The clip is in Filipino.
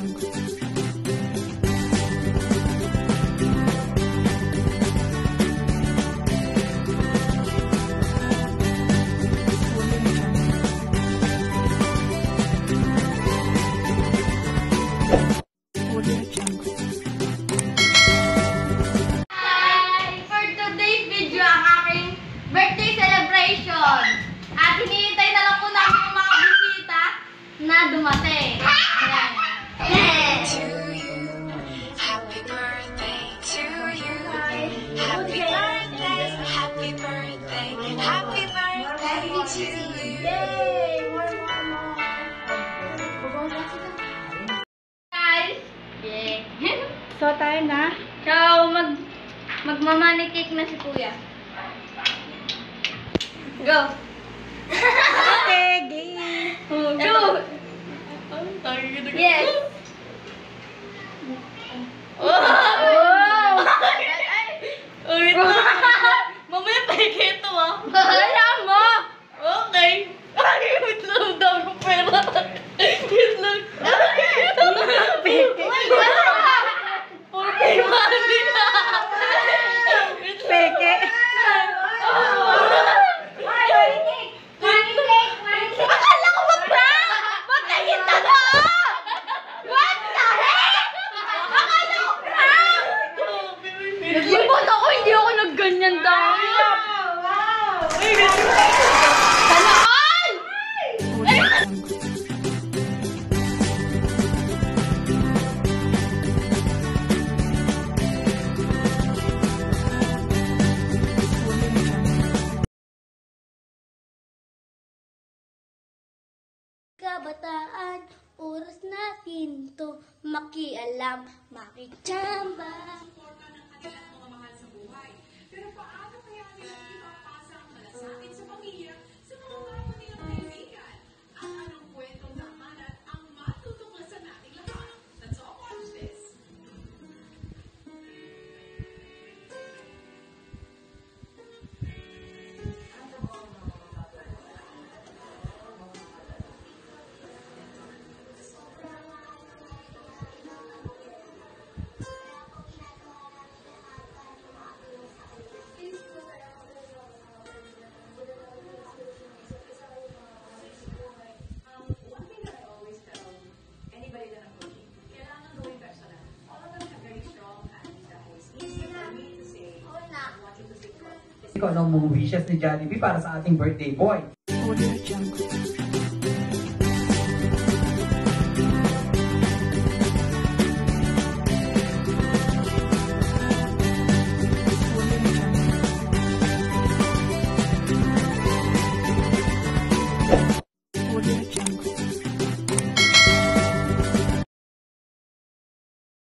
Jungle. So, time na? So, mag, magmamani cake na si kuya. Go! okay, game! Oh, go! Yes! kabataan, oras natin to makialam, makitsamba. kung anong mga wishes ni Jollibee para sa ating birthday boy. Yeah.